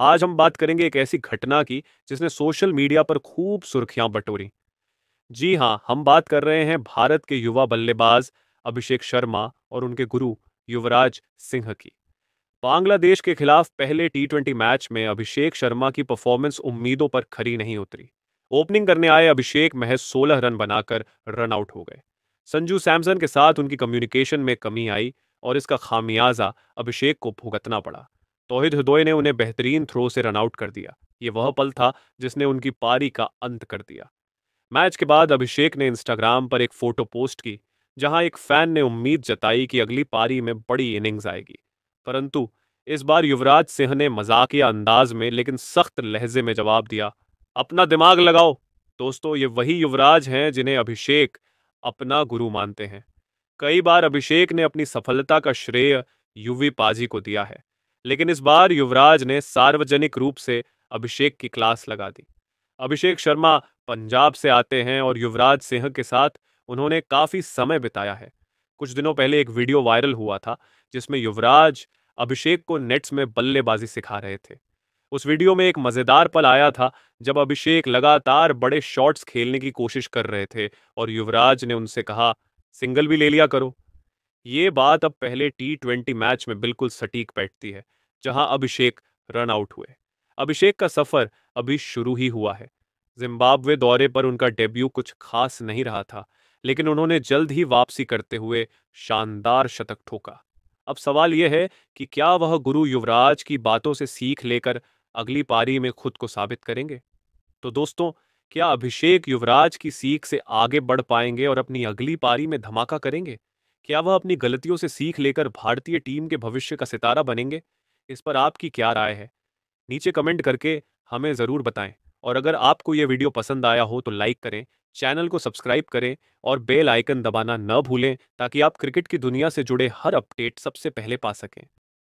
आज हम बात करेंगे एक ऐसी घटना की, जिसने सोशल मीडिया पर खूब सुर्खियाँ बटोरी। जी हाँ, हम बात कर रहे हैं भारत के युवा बल्लेबाज अभिषेक शर्मा और उनके गुरु युवराज सिंह की। बांग्लादेश के खिलाफ पहले टी मैच में अभिषेक शर्मा की परफॉर्मेंस उम्मीदों पर खरी नहीं उतरी। ओपनिंग करने आए अभिषेक महज 16 रन बनाकर रन आउट हो गए। संजू सैमसन के साथ उनकी कम्युनिकेशन में कमी आई और इसका खामियाजा अभिषेक को भुगतना पड़ा। तोहिद हृदय ने उन्हें बेहतरीन थ्रो से रनआउट कर दिया। ये वह पल था जिसने उनकी पारी का अंत कर दिया। मैच के बाद अभिषेक ने इंस्टाग्राम पर एक फ़ोटो पोस्ट की, जहाँ एक फ़ैन ने उम्मीद जताई कि अगली पारी में बड़ी इनिंग्स आएगी। परंतु इस बार युवराज सिंह ने मजाकिया अंदाज में, लेकिन सख्त लहजे में जवाब दिया, अपना दिमाग लगाओ। दोस्तों, ये वही युवराज हैं जिन्हें अभिषेक अपना गुरु मानते हैं। कई बार अभिषेक ने अपनी सफलता का श्रेय युवी पाजी को दिया है। लेकिन इस बार युवराज ने सार्वजनिक रूप से अभिषेक की क्लास लगा दी। अभिषेक शर्मा पंजाब से आते हैं और युवराज सिंह के साथ उन्होंने काफ़ी समय बिताया है। कुछ दिनों पहले एक वीडियो वायरल हुआ था, जिसमें युवराज अभिषेक को नेट्स में बल्लेबाजी सिखा रहे थे। उस वीडियो में एक मज़ेदार पल आया था, जब अभिषेक लगातार बड़े शॉट्स खेलने की कोशिश कर रहे थे और युवराज ने उनसे कहा, सिंगल भी ले लिया करो। ये बात अब पहले टी ट्वेंटी मैच में बिल्कुल सटीक बैठती है। जहाँ अभिषेक रन आउट हुए। अभिषेक का सफ़र अभी शुरू ही हुआ है। जिम्बाब्वे दौरे पर उनका डेब्यू कुछ खास नहीं रहा था, लेकिन उन्होंने जल्द ही वापसी करते हुए शानदार शतक ठोका। अब सवाल यह है कि क्या वह गुरु युवराज की बातों से सीख लेकर अगली पारी में खुद को साबित करेंगे? तो दोस्तों, क्या अभिषेक युवराज की सीख से आगे बढ़ पाएँगे और अपनी अगली पारी में धमाका करेंगे? क्या वह अपनी गलतियों से सीख लेकर भारतीय टीम के भविष्य का सितारा बनेंगे? इस पर आपकी क्या राय है? नीचे कमेंट करके हमें ज़रूर बताएँ। और अगर आपको ये वीडियो पसंद आया हो तो लाइक करें, चैनल को सब्सक्राइब करें और बेल आइकन दबाना न भूलें ताकि आप क्रिकेट की दुनिया से जुड़े हर अपडेट सबसे पहले पा सकें।